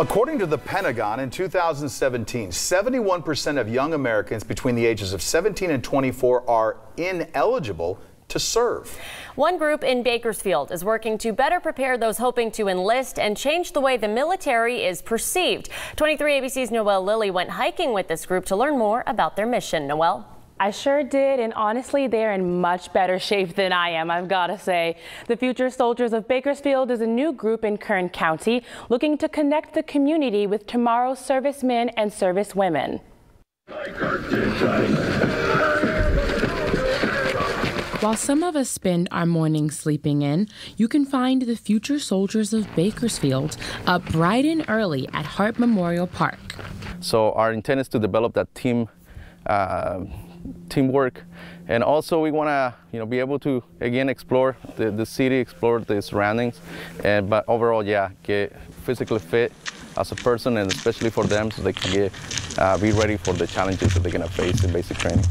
According to the Pentagon, in 2017, 71% of young Americans between the ages of 17 and 24 are ineligible to serve. One group in Bakersfield is working to better prepare those hoping to enlist and change the way the military is perceived. 23 ABC's Noelle Lilly went hiking with this group to learn more about their mission. Noelle? I sure did, and honestly, they're in much better shape than I am, I've got to say. The Future Soldiers of Bakersfield is a new group in Kern County looking to connect the community with tomorrow's servicemen and servicewomen. While some of us spend our mornings sleeping in, you can find the Future Soldiers of Bakersfield up bright and early at Hart Memorial Park. So our intent is to develop that team uh, teamwork and also we want to you know be able to again explore the, the city explore the surroundings and but overall yeah get physically fit as a person and especially for them so they can get uh, be ready for the challenges that they're going to face in basic training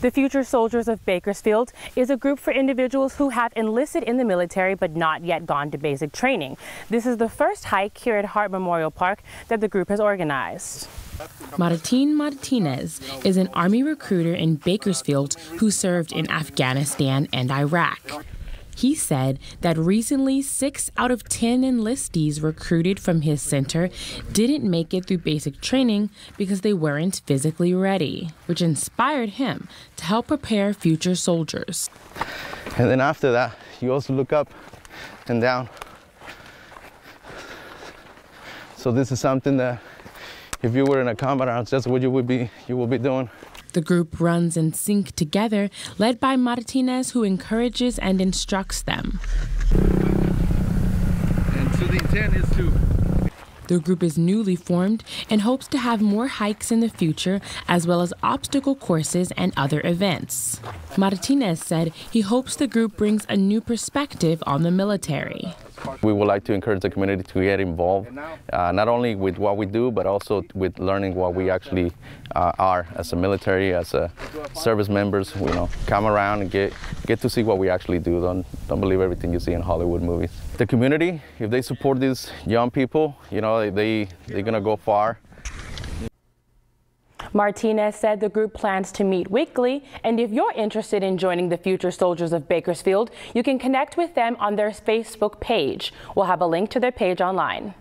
the Future Soldiers of Bakersfield is a group for individuals who have enlisted in the military but not yet gone to basic training. This is the first hike here at Hart Memorial Park that the group has organized. Martin Martinez is an Army recruiter in Bakersfield who served in Afghanistan and Iraq. He said that recently, six out of 10 enlistees recruited from his center didn't make it through basic training because they weren't physically ready, which inspired him to help prepare future soldiers. And then after that, you also look up and down. So this is something that if you were in a combat house, that's what you would be you will be doing. The group runs in sync together, led by Martinez, who encourages and instructs them. And so the intent is to the group is newly formed and hopes to have more hikes in the future, as well as obstacle courses and other events. Martinez said he hopes the group brings a new perspective on the military. We would like to encourage the community to get involved, uh, not only with what we do, but also with learning what we actually uh, are as a military, as a service members. You know, come around and get get to see what we actually do. Don't don't believe everything you see in Hollywood movies. The community, if they support these young people, you know, they they're gonna go far. Martinez said the group plans to meet weekly, and if you're interested in joining the Future Soldiers of Bakersfield, you can connect with them on their Facebook page. We'll have a link to their page online.